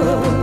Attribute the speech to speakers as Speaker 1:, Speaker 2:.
Speaker 1: world.